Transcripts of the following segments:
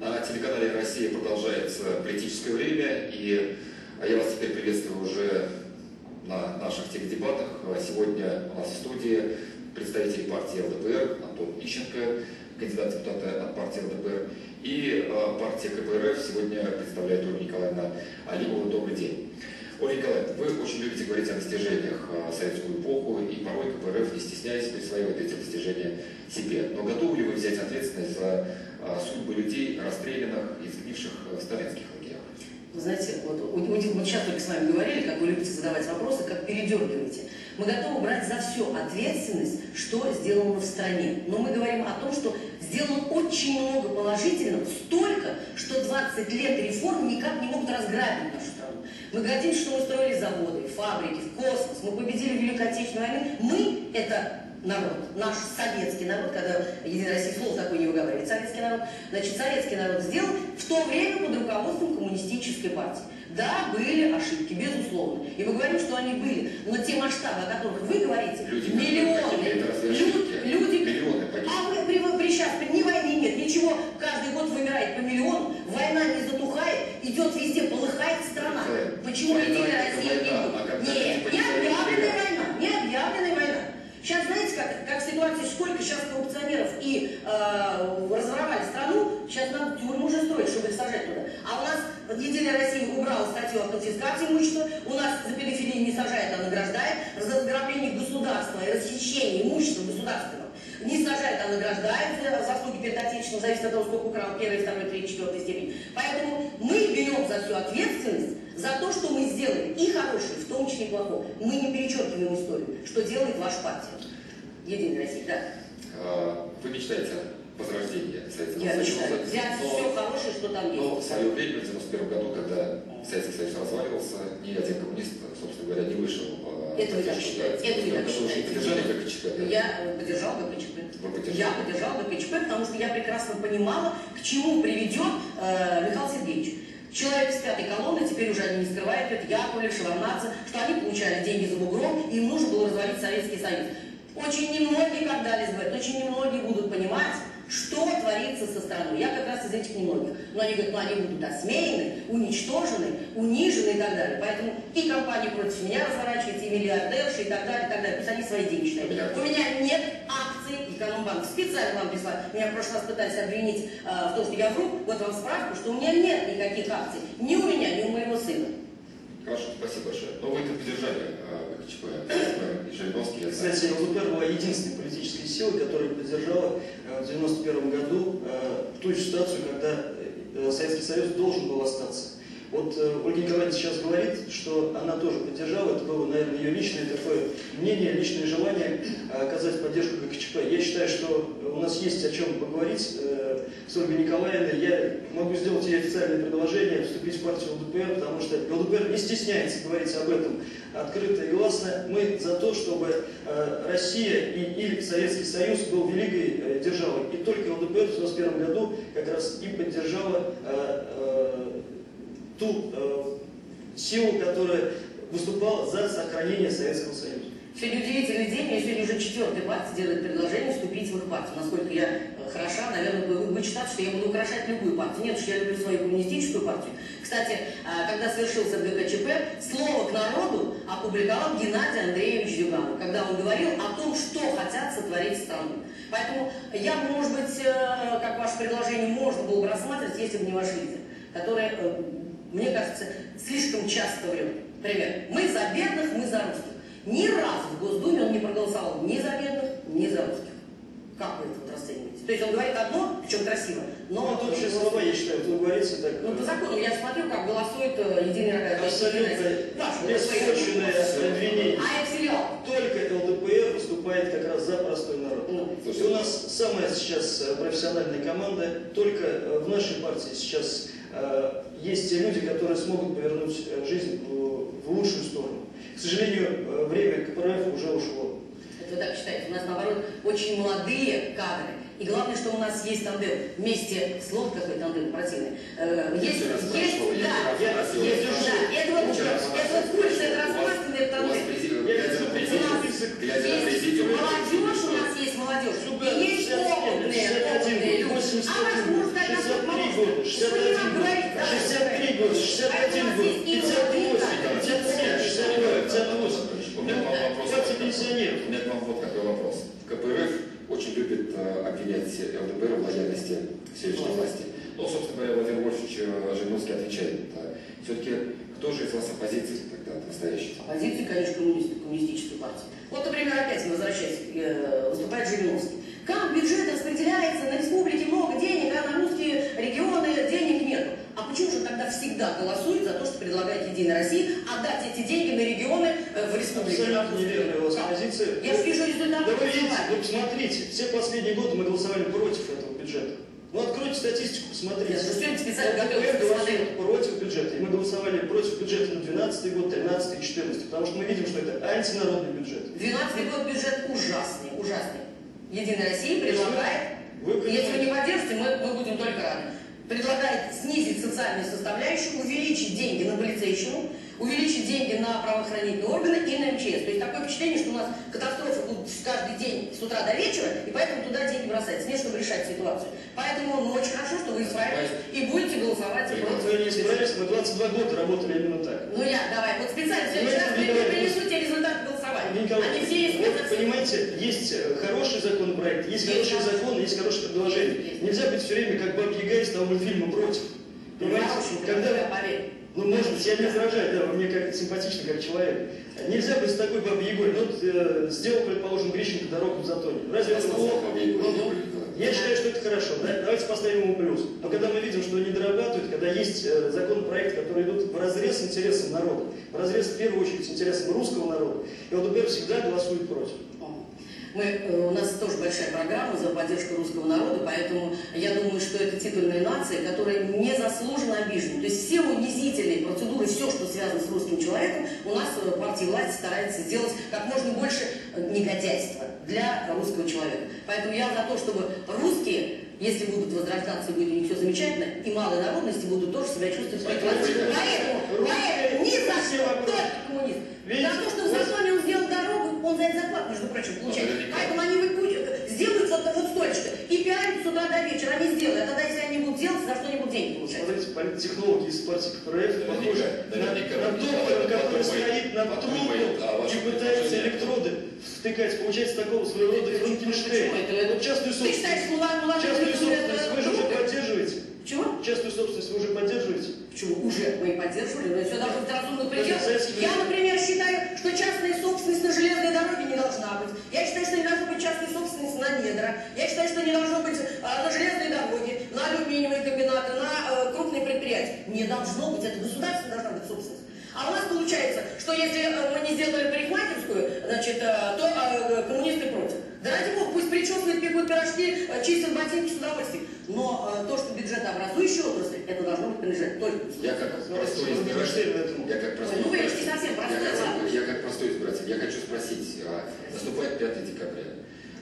На телеканале «Россия» продолжается политическое время, и я вас теперь приветствую уже на наших теледебатах. Сегодня у нас в студии представитель партии ЛДПР Антон Ищенко, кандидат в депутаты от партии ЛДПР, и э, партия КПРФ сегодня представляет Ольга Николаевна Алимова. Добрый день. Ольга Николаевна, вы очень любите говорить о достижениях в советскую эпоху, и порой КПРФ, не стесняясь, присваивает эти достижения себе. Но готовы ли вы взять ответственность за а, судьбы людей, расстрелянных и сгнивших в сталинских лагерях. Вы знаете, вот, вот сейчас только с вами говорили, как вы любите задавать вопросы, как передергиваете. Мы готовы брать за все ответственность, что сделано в стране. Но мы говорим о том, что сделано очень много положительного, столько, что 20 лет реформ никак не могут разграбить нашу страну. Мы гордимся, что мы строили заводы, фабрики, в космос, мы победили Великую Отечественную войну. Мы – это народ, наш советский народ, когда Единая Россия слово такое не выговаривает, советский народ, значит, советский народ сделал в то время под руководством коммунистической партии. Да, были ошибки, безусловно. И мы говорим, что они были. Но те масштабы, о которых вы говорите, люди, миллионы, люди, люди, миллионы а вы, при, при, сейчас ни войны нет, ничего, каждый год вымирает по миллиону, война не затухает, идет везде, полыхает страна. Почему Единая Россия не будет? Нет, не объявленная война, не объявленная война. Сейчас знаете, как, как ситуация, сколько сейчас коррупционеров и э, разворовали страну, сейчас надо тюрьму уже строить, чтобы их сажать туда. А у нас Единая Россия убрала статью о конфискации имущества, у нас за педофилию не сажает, а награждает, за разграбление государства и расхищение имущества государственного не сажает, а награждает за заслуги перед Отечеством, зависит от того, сколько украл первой, второй, третьей, четвертой степени. Поэтому мы берем за всю ответственность за то, что мы сделали, и хорошее, в том числе и плохое. Мы не перечеркиваем историю, что делает ваша партия. Единая Россия, да. А, вы мечтаете о возрождении Советского Я Союза? мечтаю. Взять но, все хорошее, что там есть. Но в свое время, в 91 году, когда Советский Союз разваливался, ни один коммунист, собственно говоря, не вышел. а, Это вы так считаете? Это вы так считаете? поддержали ГКЧП. Я поддержал ГКЧП. Я поддержал ГКЧП, потому что я прекрасно понимала, к чему приведет э, Михаил Сергеевич. Человек с пятой колонны, теперь уже они не скрывают это, Яковлев, Шеварнадзе, что они получали деньги за бугром, и им нужно было развалить Советский Союз. Очень немногие, говорит, очень немногие будут понимать, что творится со страной. Я как раз из этих немногих. Но они говорят, ну они будут осмеяны, уничтожены, унижены и так далее. Поэтому и компания против меня разворачивается, и миллиардерши, и так далее, и так далее. Пусть они свои деньги считают. У меня нет акций Экономбанк. Специально вам прислали. Меня в прошлый раз пытались обвинить э, в том, что я вру. Вот вам справку, что у меня нет никаких акций. Ни у меня, ни у моего сына. Хорошо, спасибо большое. Но вы это поддержали а, ГКЧП и Жириновский. я знаю. Кстати, ЛДПР была единственной политической силой, которая поддержала э, в 1991 году э, ту ситуацию, когда э, Советский Союз должен был остаться. Вот э, Ольга Николаевна сейчас говорит, что она тоже поддержала, это было, наверное, ее личное такое мнение, личное желание э, оказать поддержку ГКЧП. Я считаю, что у нас есть о чем поговорить э, с Ольгой Николаевной. Я могу сделать ей официальное предложение вступить в партию ЛДПР, потому что ЛДПР не стесняется говорить об этом открыто и гласно. Мы за то, чтобы Россия и, или Советский Союз был великой державой. И только ЛДПР в 1991 году как раз и поддержала ту э, силу, которая выступала за сохранение Советского Союза. Сегодня удивительный день, мне сегодня уже четвертая партия делает предложение вступить в их партию. Насколько я э, хороша, наверное, вы, вы считаете, что я буду украшать любую партию. Нет, что я люблю свою коммунистическую партию. Кстати, а, когда совершился ГКЧП, слово к народу опубликовал Геннадий Андреевич Зюганов, когда он говорил о том, что хотят сотворить страну. Поэтому я, может быть, э, как ваше предложение, можно было бы рассматривать, если бы не ваш лидер, который, э, мне кажется, слишком часто врет. Пример. Мы за бедных, мы за русских. Ни разу в Госдуме он не проголосовал ни за бедных, ни за русских. Как вы это вот расцениваете? То есть он говорит одно, причем красиво, но... Ну, это общие слова, я считаю, тут говорится так. Ну, по закону, я смотрю, как голосует э, Единая Абсолютно беспочвенное обвинение. А это филиал. Только ЛДПР выступает как раз за простой И у нас самая сейчас э, профессиональная команда. Только э, в нашей партии сейчас э, есть те люди, которые смогут повернуть жизнь в, в лучшую сторону. К сожалению, время КПРФ уже ушло. Это вы так считаете. У нас, наоборот, очень молодые кадры. И главное, что у нас есть тандем. Вместе, слово какой тандем противный. Есть, есть, да, есть, спросил, есть, да. Это вот, это вот курс, это вас тандем. глядя на президиум, есть- глядя на есть президиум, молодежь, молодежь. И есть 61, опытные, 61, опытные люди. 81, А вас, может, сказать, 63, года, 61 год, 63 года, 61 год, 58, 57, 62, 58. У меня к вам вопрос. Партия. У меня к вам вот какой вопрос. КПРФ очень любит э, обвинять ЛДПР в лояльности сегодняшней власти. Ну, собственно говоря, Владимир Вольфович э, Жириновский отвечает. Все-таки кто же из вас оппозиции тогда настоящий? Оппозиции, конечно, коммунисты, коммунистической партии. Вот, опять возвращаясь, э, выступает Жириновский. Как бюджет распределяется, на республике много денег, а на русские регионы денег нет. А почему же тогда всегда голосуют за то, что предлагает Единая Россия, отдать эти деньги на регионы э, в республике? Абсолютно неверная у вас Как? позиция. Я же вижу результаты Да вы видите, вы посмотрите, все последние годы мы голосовали против этого бюджета. Ну откройте статистику, же сегодня специально готовилась, голосует против бюджета. И мы голосовали против бюджета на 12 год, 13 и 14. Потому что мы видим, что это антинародный бюджет. 12 год бюджет ужасный, ужасный. Единая Россия предлагает, Вы если вы не поддержите, мы, мы будем только рады, предлагает снизить социальную составляющую, увеличить деньги на полицейщину, увеличить деньги на правоохранительные органы и на МЧС. То есть такое впечатление, что у нас катастрофы будут каждый день с утра до вечера, и поэтому туда деньги бросаются, не чтобы решать ситуацию. Поэтому ну, очень хорошо, что вы исправились и будете голосовать против. вы не справились, мы 22 года работали именно так. Ну я, давай, вот специально в следующий раз принесу тебе результаты голосования. Николай, Они все есть вот, понимаете, есть э, хороший законопроект, есть Есть хороший. законы, есть хорошие предложения. Есть. Нельзя быть все время как Баб Яга из того мультфильма «Против». Понимаете, Хороший, когда... я поверю. Ну, может быть, я не возражаю, да, вы мне как симпатичны, как человек. Нельзя быть с такой бабой Егой. Ну, вот, э, сделал, предположим, Грищенко дорогу в затоне. Разве это плохо? Я считаю, что это хорошо. Да? Давайте поставим ему плюс. Но когда мы видим, что они дорабатывают, когда есть э, законопроекты, которые идут в разрез с интересом народа, в разрез в первую очередь с интересом русского народа, и ЛДПР всегда голосует против. Мы, э, у нас тоже большая программа за поддержку русского народа, поэтому я думаю, что это титульная нация, которая незаслуженно обижена. То есть все унизительные процедуры, все, что связано с русским человеком, у нас э, партия власти старается сделать как можно больше э, негодяйства для русского человека. Поэтому я за то, чтобы русские, если будут возрождаться, будет у них все замечательно, и малые народности будут тоже себя чувствовать прекрасно. Поэтому, поэтому ни за что, коммунист. За то, что в законе он сделал дорогу, он за это зарплату, между прочим, получает. наверняка. Поэтому они сделают вот, вот столько и пиарят с утра до вечера, они сделают. А тогда, если они будут делать, за что они будут деньги получать? Смотрите, политтехнологи из партии КПРФ похожи на, на доктора, который стоит о вашем и пытается электроды втыкать. Получается такого своего рода Франкенштейн. Почему это? Вот частную Ты считаешь, собственность. что ладно, ладно, Частную собственность вы же уже поддерживаете. Чего? Частную собственность вы уже поддерживаете. Почему? Уже мы и поддерживали, но все должно быть разумных пределах. Я, например, считаю, что частная собственность на железной дороге не должна быть. Я считаю, что не должна быть частная собственность на недра. Я считаю, что не должно быть а, на железной дороге, на алюминиевые комбинаты, на э, крупные предприятия. Не должно быть. Это государственная должна быть собственность. А у нас получается, что если э, мы не сделали парикмахерскую, значит, э, то коммунисты против. Да ради бога, пусть причесывают, пекут пирожки, э, чистят ботинки с удовольствием. Но э, то, что бюджетообразующая отрасль, это должно быть принадлежать только Я как простой избиратель, я как простой Ой, ну вы избиратель, не совсем простой, я, как, я как простой избиратель, я хочу спросить, а, наступает 5 декабря,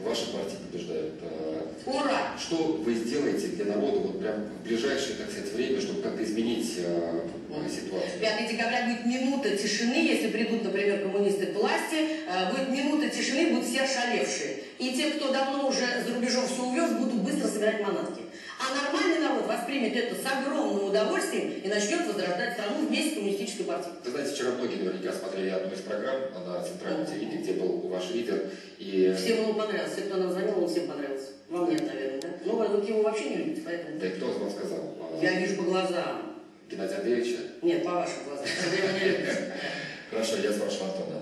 ваша партия побеждает, а, Ура! что вы сделаете для народа вот прям в ближайшее, так сказать, время, чтобы как-то изменить а, ситуацию? 5 декабря будет минута тишины, если придут, например, коммунисты к власти, э, будет минута тишины, будут все ошалевшие. И те, кто давно уже за рубежом все увез, будут быстро собирать манатки. А нормальный народ воспримет это с огромным удовольствием и начнет возрождать страну вместе с коммунистической партией. Вы знаете, вчера многие наверняка смотрели одну из программ на центральном телевидении, где был ваш лидер, и Всем ему понравилось, все, кто нам звонил, он всем понравился. Вам нет, наверное, да? Ну, вы его вообще не любите, поэтому... да и кто вас сказал? Я вижу по глазам. Геннадия Андреевича? Нет, по вашим глазам. Хорошо, я спрашиваю Антона.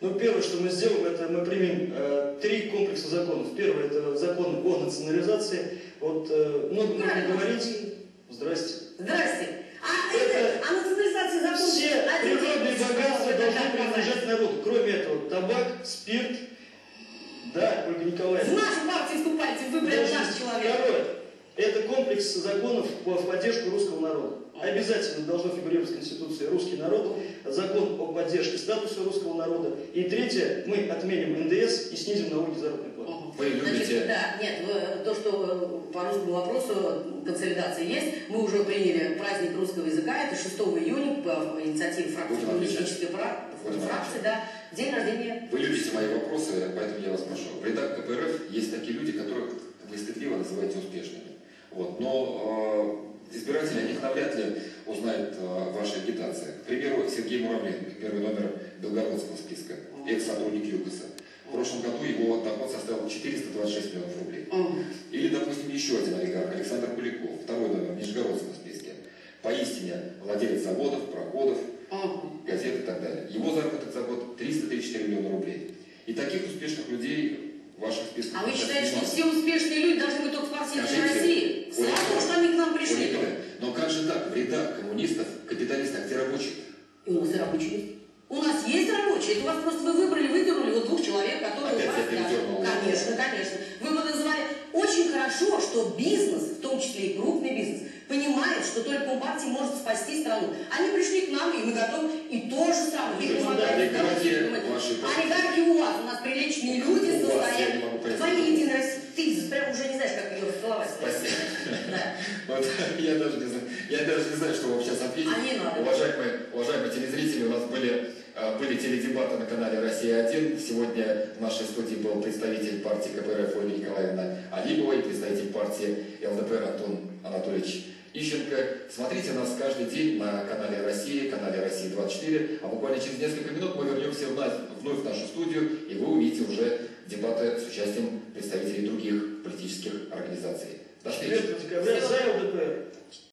Ну, первое, что мы сделаем, это мы примем э, три комплекса законов. Первый – это закон о национализации. Вот э, много можно говорить. Здрасте. Здрасте. А это, а национализация закона... Все природные богатства это должны принадлежать народу. Кроме этого, табак, спирт. Комплекс законов по- в поддержку русского народа. Обязательно должно фигурировать в Конституции русский народ, закон о поддержке статуса русского народа. И третье, мы отменим НДС и снизим налоги заработной платы. Вы любите- Значит, да, нет, вы- то, что по русскому вопросу консолидация есть, мы уже приняли праздник русского языка, это 6 июня по инициативе фракции коммунистической фракции, да, день рождения. Вы любите мои вопросы, поэтому я вас прошу. В рядах КПРФ есть такие люди, которых вы стыдливо называете успешными. Вот. Но избиратели, о них навряд ли узнают э, ваша агитация. К примеру, Сергей Муравленко, первый номер Белгородского списка, экс-сотрудник ЮКОСа. В прошлом году его доход составил 426 миллионов рублей. Или, допустим, еще один олигарх, Александр Куликов, второй номер в Нижегородском списке. Поистине владелец заводов, проходов, газет и так далее. Его заработок за год 334 миллиона рублей. И таких успешных людей ваших списках... А вы считаете, что все успешные люди должны быть только в партии Скажите, России? Богу, что они к нам пришли. Николаевна, но как же так? В рядах коммунистов, капиталистов, где рабочих? И у нас и рабочие. У нас есть рабочие. Это у вас просто вы выбрали, выдернули вот двух человек, которые Опять у вас... передернула. Конечно, конечно. Вы бы называли очень хорошо, что бизнес, в том числе и крупный бизнес, понимает, что только Компартия может спасти страну. Они пришли к нам, и мы готовы и то же самое. Есть помогаете. олигархи у вас, у нас приличные люди, У вас, я не могу состоят. Твои единая Россия. Ты прям уже не знаешь, как ее расцеловать. Спасибо. Да. Вот, я, даже не знаю, я даже не знаю, что вам сейчас ответить. А не надо. Уважаемые, уважаемые телезрители, у нас были, э, были теледебаты на канале «Россия-1». Сегодня в нашей студии был представитель партии КПРФ Ольга Николаевна Алибова и представитель партии ЛДПР Антон Анатольевич Ищенко. Смотрите нас каждый день на канале России, канале России-24. А буквально через несколько минут мы вернемся вновь, вновь в нашу студию, и вы увидите уже дебаты с участием представителей других политических организаций. До встречи.